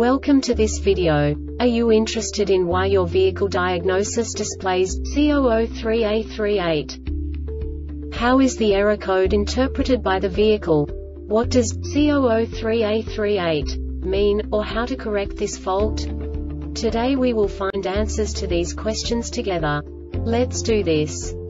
Welcome to this video. Are you interested in why your vehicle diagnosis displays C003A38? How is the error code interpreted by the vehicle? What does C003A38 mean, or how to correct this fault? Today we will find answers to these questions together. Let's do this.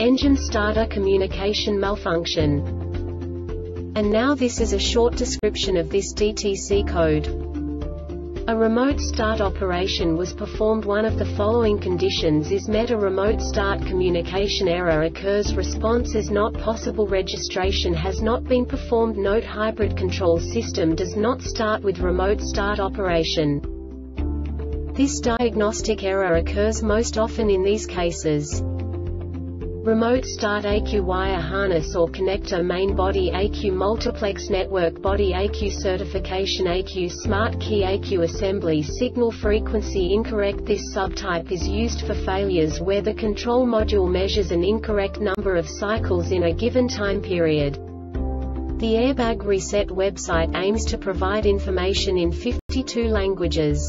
engine starter communication malfunction. And now this is a short description of this DTC code. A remote start operation was performed one of the following conditions is met a remote start communication error occurs response is not possible registration has not been performed note hybrid control system does not start with remote start operation. This diagnostic error occurs most often in these cases. Remote Start ECU Wire Harness or Connector Main Body ECU Multiplex Network Body ECU Certification ECU Smart Key ECU Assembly Signal Frequency Incorrect This subtype is used for failures where the control module measures an incorrect number of cycles in a given time period. The Airbag Reset website aims to provide information in 52 languages.